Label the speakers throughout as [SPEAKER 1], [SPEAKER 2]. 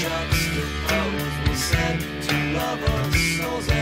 [SPEAKER 1] trucks that always were sent to lovers,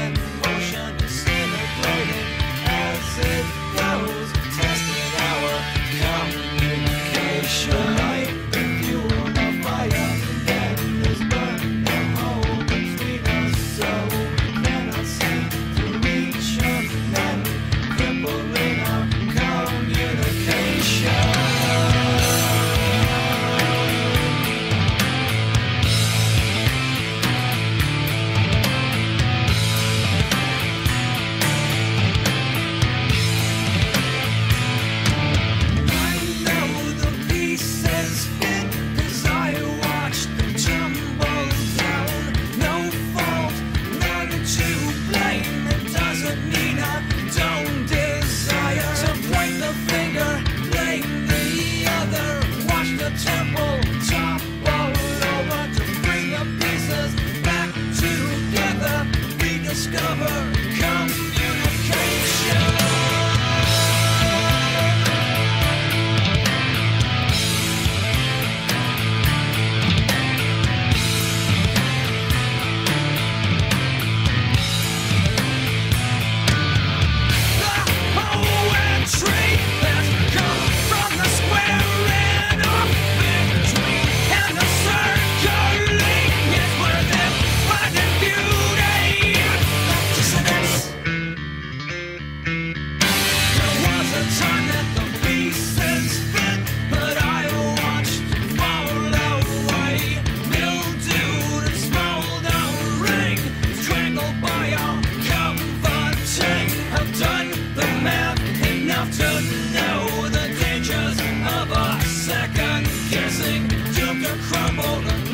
[SPEAKER 1] smoke or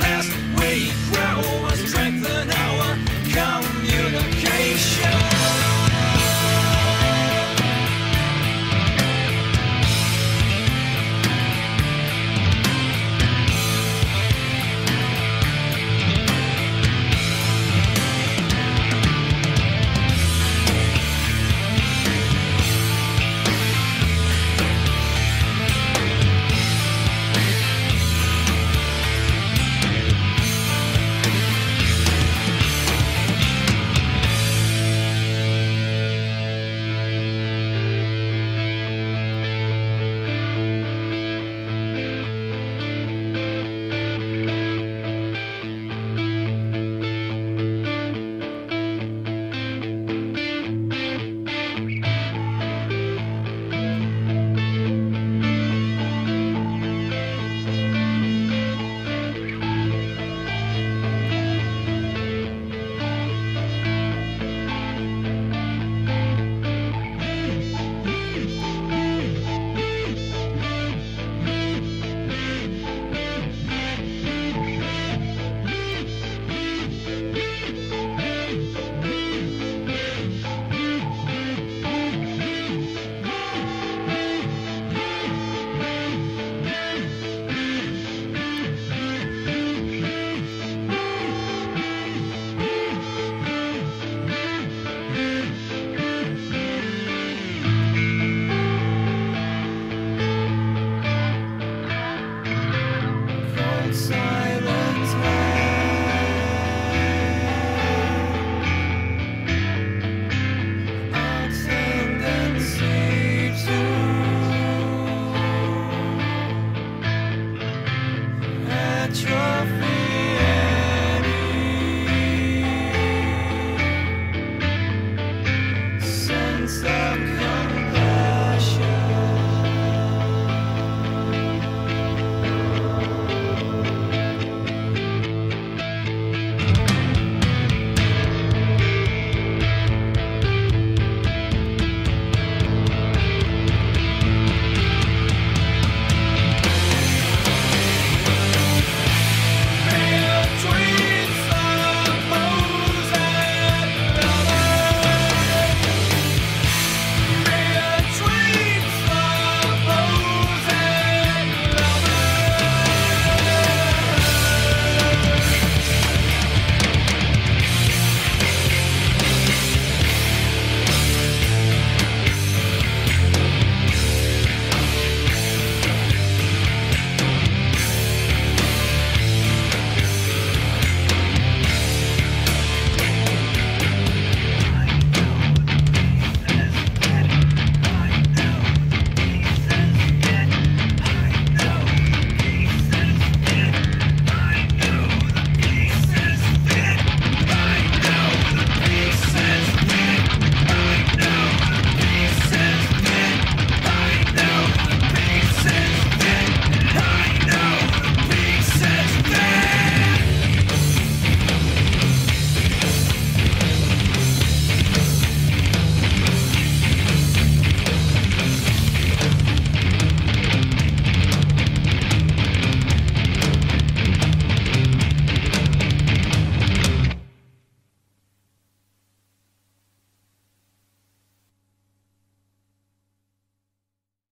[SPEAKER 1] inside.